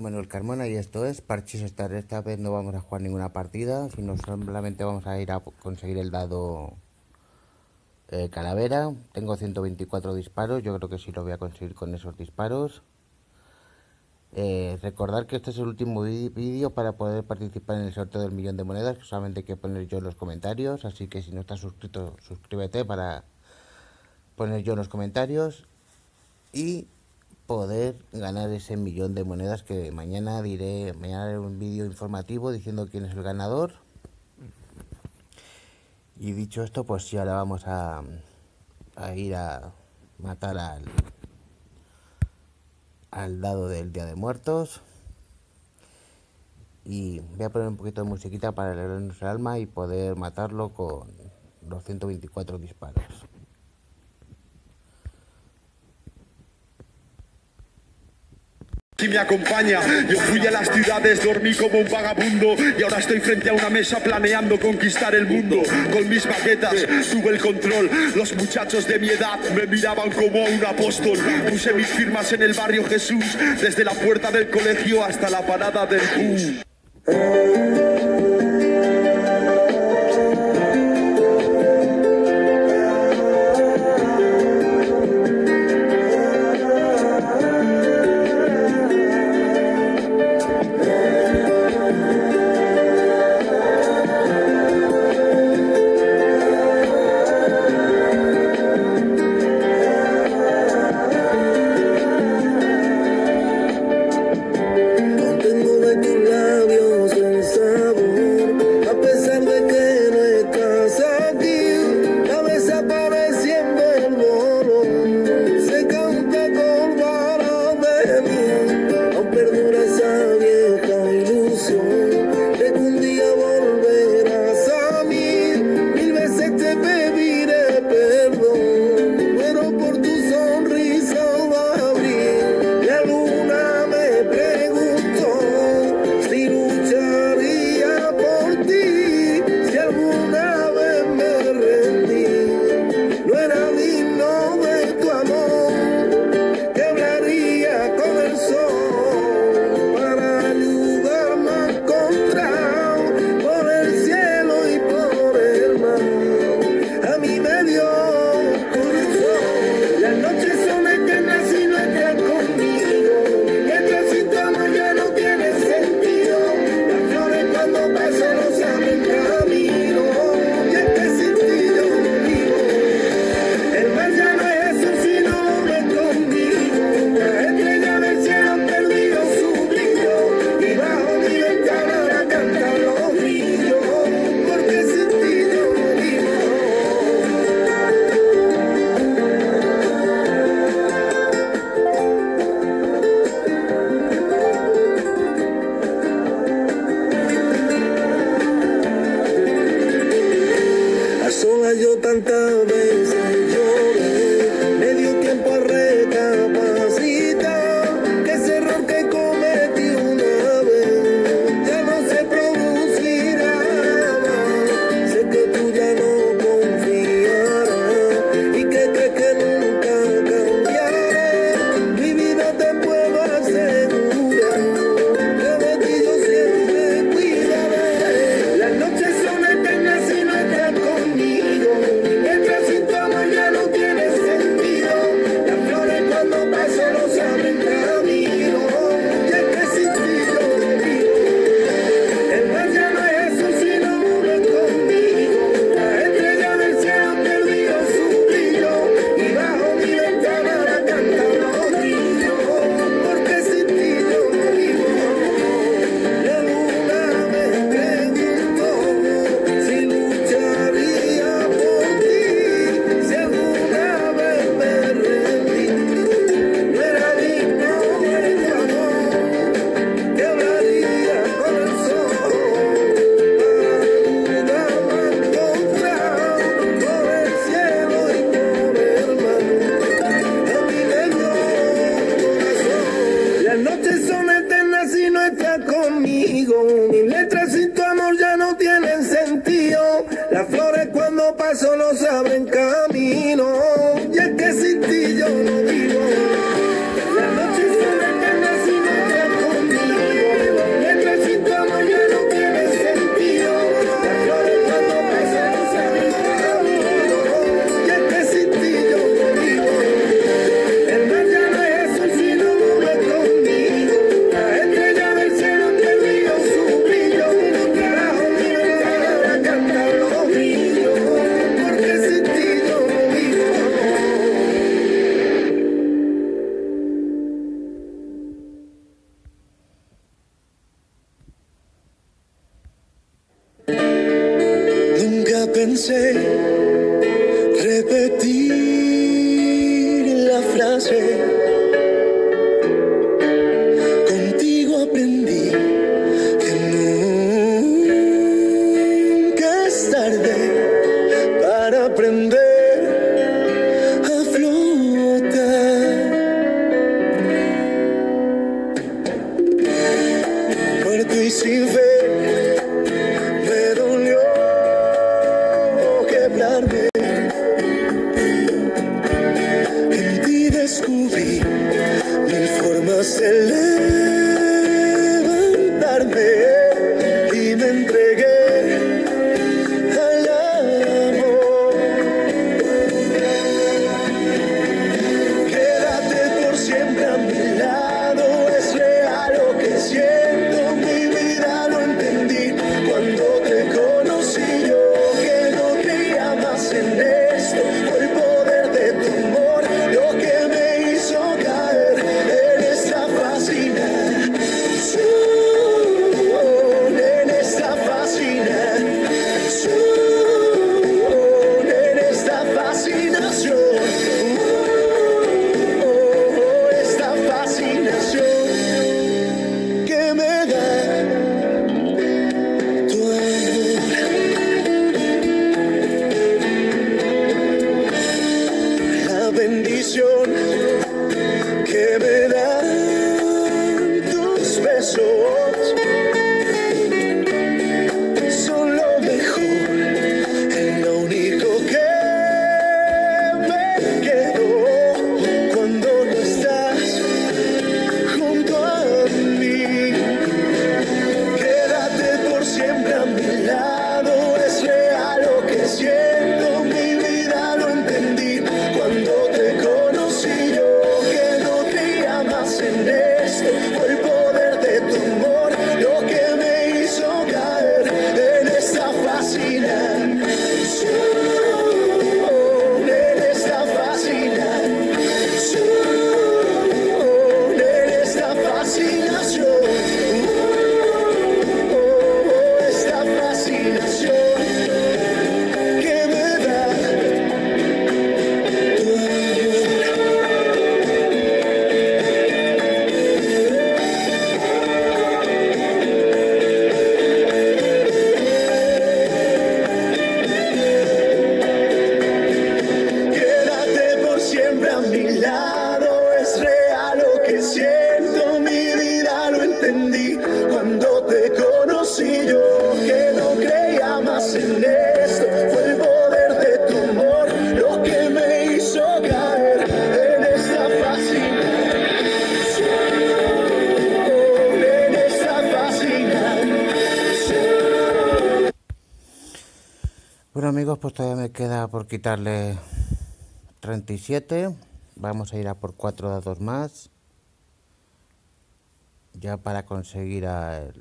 Manuel Carmona y esto es Parchis Star. Esta vez no vamos a jugar ninguna partida, sino solamente vamos a ir a conseguir el dado eh, calavera. Tengo 124 disparos, yo creo que sí lo voy a conseguir con esos disparos. Eh, recordar que este es el último vídeo para poder participar en el sorteo del millón de monedas, que solamente hay que poner yo en los comentarios, así que si no estás suscrito, suscríbete para poner yo en los comentarios. Y poder ganar ese millón de monedas que mañana diré, mañana haré un vídeo informativo diciendo quién es el ganador. Y dicho esto, pues sí, ahora vamos a, a ir a matar al, al dado del Día de Muertos. Y voy a poner un poquito de musiquita para alegrarnos el alma y poder matarlo con los 124 disparos. Me acompaña, yo fui a las ciudades, dormí como un vagabundo y ahora estoy frente a una mesa planeando conquistar el mundo. Con mis baquetas tuve el control, los muchachos de mi edad me miraban como a un apóstol. Puse mis firmas en el barrio Jesús, desde la puerta del colegio hasta la parada del bus. Bueno amigos, pues todavía me queda por quitarle 37. Vamos a ir a por cuatro dados más. Ya para conseguir a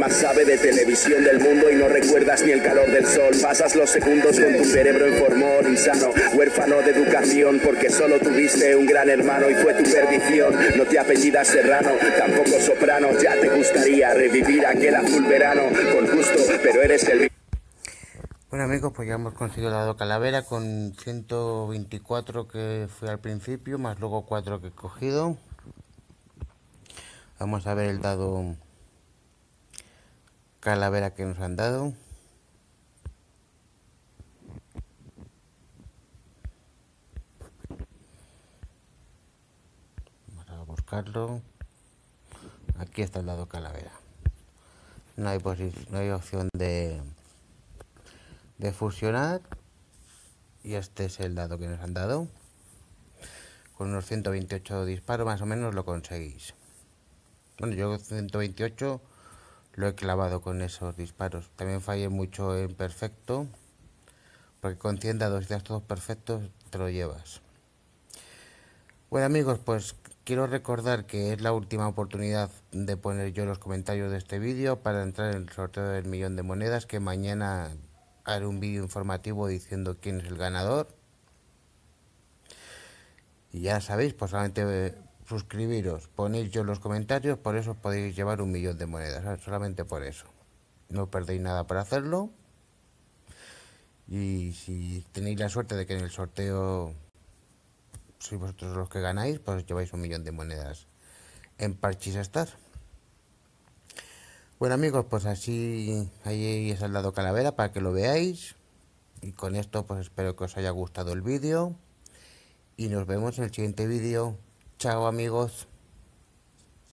más sabe de televisión del mundo y no recuerdas ni el calor del sol. Pasas los segundos con tu cerebro en formol insano, huérfano de educación, porque solo tuviste un gran hermano y fue tu perdición. No te apellidas Serrano, tampoco Soprano. Ya te gustaría revivir aquel azul verano con gusto, pero eres el Bueno amigos, pues ya hemos conseguido dado calavera con 124 que fue al principio, más luego 4 que he cogido. Vamos a ver el dado calavera que nos han dado. Vamos a buscarlo. Aquí está el dado calavera. No hay, no hay opción de, de fusionar. Y este es el dado que nos han dado. Con unos 128 disparos más o menos lo conseguís. Bueno, yo 128 lo he clavado con esos disparos. También fallé mucho en perfecto. Porque con 100 dados das todos perfectos te lo llevas. Bueno amigos, pues quiero recordar que es la última oportunidad de poner yo los comentarios de este vídeo para entrar en el sorteo del millón de monedas que mañana haré un vídeo informativo diciendo quién es el ganador. Y ya sabéis, pues solamente suscribiros, ponéis yo los comentarios, por eso podéis llevar un millón de monedas, solamente por eso. No perdéis nada para hacerlo. Y si tenéis la suerte de que en el sorteo sois vosotros los que ganáis, pues lleváis un millón de monedas en Parchis Star. Bueno amigos, pues así ahí es al lado calavera para que lo veáis. Y con esto pues espero que os haya gustado el vídeo. Y nos vemos en el siguiente vídeo. Chao amigos.